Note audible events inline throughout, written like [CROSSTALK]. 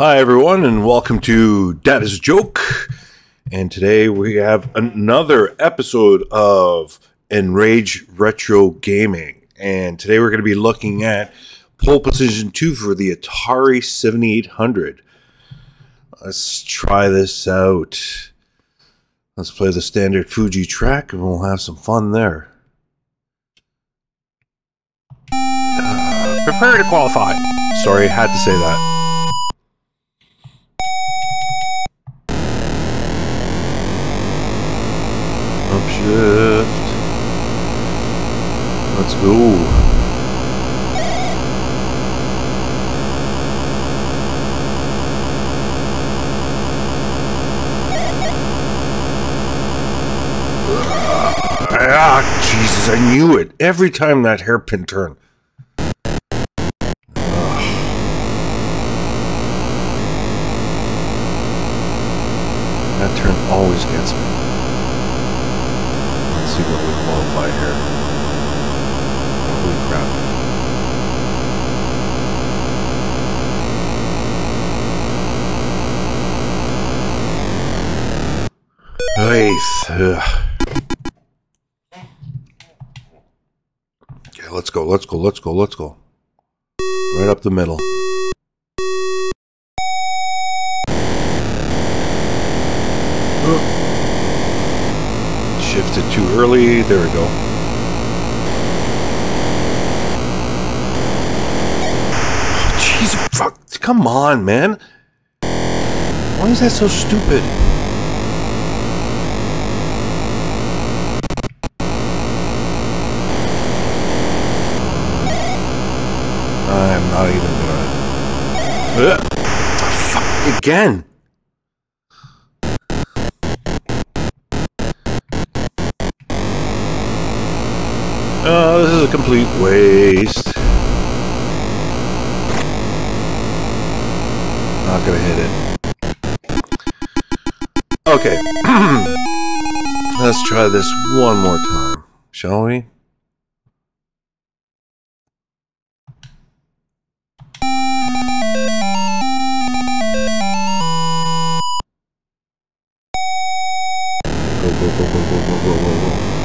Hi, everyone, and welcome to Dad is a Joke. And today we have another episode of Enrage Retro Gaming. And today we're going to be looking at Pole Position 2 for the Atari 7800. Let's try this out. Let's play the standard Fuji track and we'll have some fun there. Uh, prepare to qualify. Sorry, had to say that. Let's go. Ah, Jesus, I knew it. Every time that hairpin turn. That turn always gets me. Let's see what we qualify here. Eighth. Ugh. Okay, let's go, let's go, let's go, let's go. Right up the middle. Shifted too early. There we go. Oh, Jeez, fuck. Come on, man. Why is that so stupid? Not even gonna. Fuck again. Oh, this is a complete waste. Not gonna hit it. Okay. [CLEARS THROAT] Let's try this one more time, shall we? Go, go, go, go, go, go, go, go, go.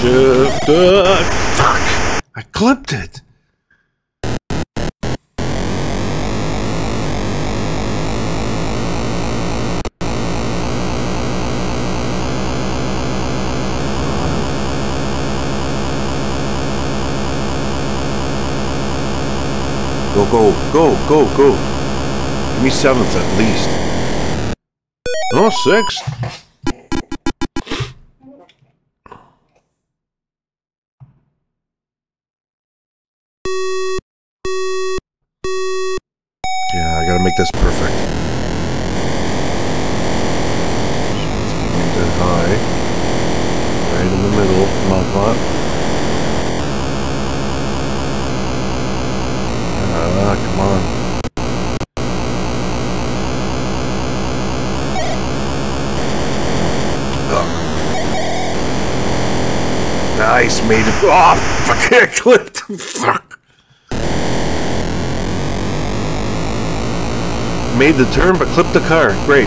Shift. Fuck! I clipped it. Go, go, go, go. Give me seventh at least. Oh, sixth. Nice, made it. Oh, fuck, I clipped. Fuck. Made the turn, but clipped the car. Great.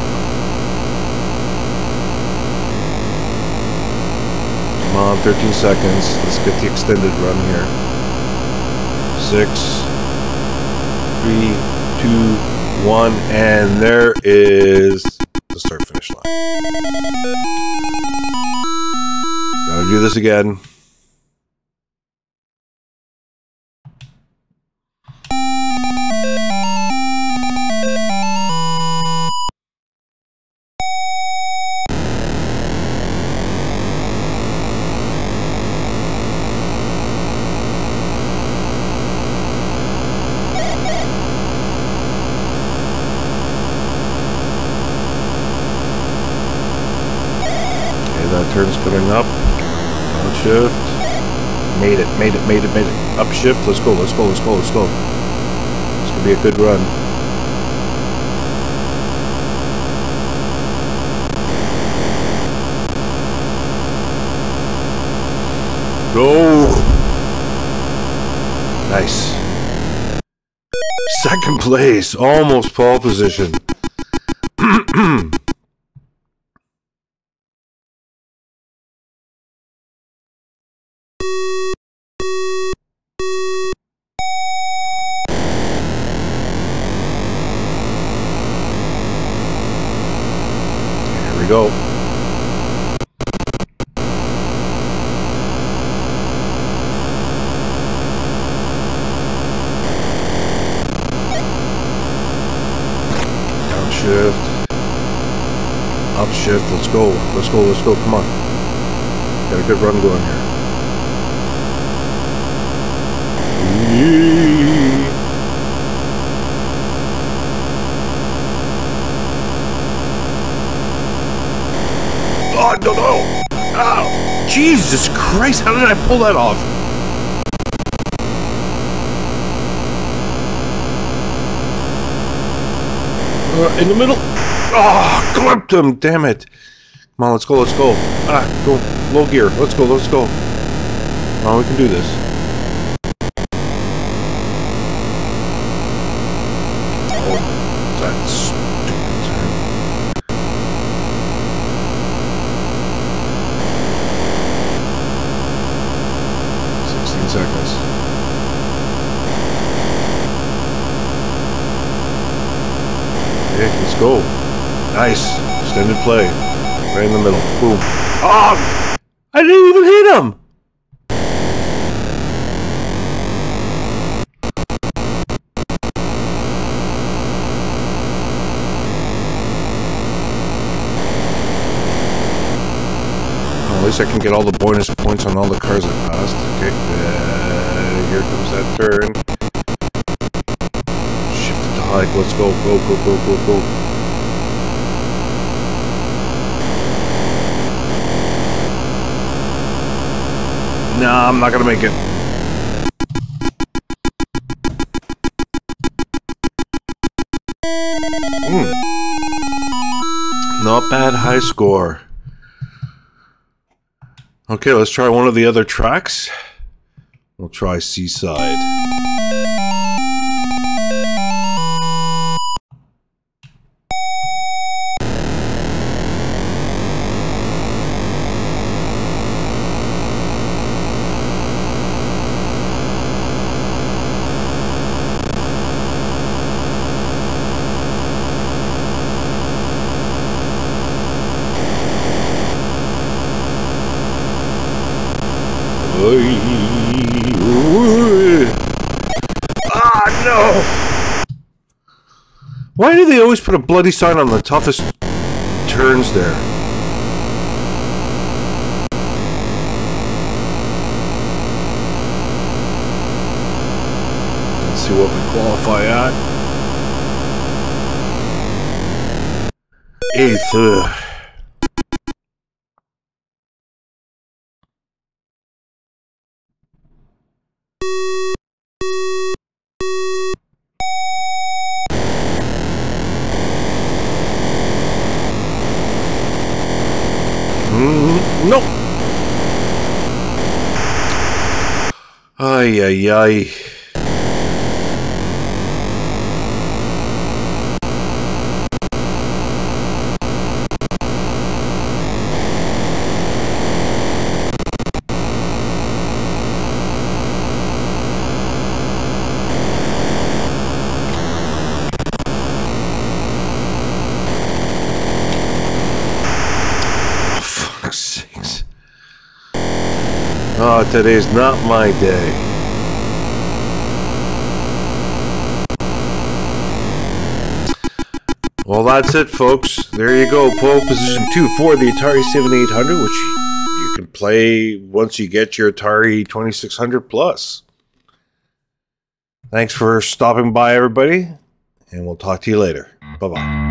Come on, 13 seconds. Let's get the extended run here. Six, three, two, one, and there is the start finish line this again. turns coming up. Upshift. Made it, made it, made it, made it. Upshift. Let's go, let's go, let's go, let's go. This could be a good run. Go! Nice. Second place, almost pole position. Go. Downshift. Upshift. Let's go. Let's go. Let's go. Come on. Got a good run going here. Jesus Christ. How did I pull that off? Uh, in the middle. Oh, glimpsed him. Damn it. Come on, let's go. Let's go. Ah, go. Low gear. Let's go. Let's go. Oh, we can do this. Nice. Extended play. Right in the middle. Boom. Oh! I didn't even hit him! Oh, at least I can get all the bonus points on all the cars I passed. Okay, uh, here comes that turn. Shift the to hike. Let's go, go, go, go, go, go. Nah, I'm not gonna make it. Hmm. Not bad high score. Okay, let's try one of the other tracks. We'll try Seaside. Ah, no! Why do they always put a bloody sign on the toughest turns there? Let's see what we qualify at. Eighth. ugh. Ay, ay, ay. Oh, today's not my day. Well, that's it, folks. There you go. Pole position two for the Atari 7800, which you can play once you get your Atari 2600 Plus. Thanks for stopping by, everybody, and we'll talk to you later. Bye bye.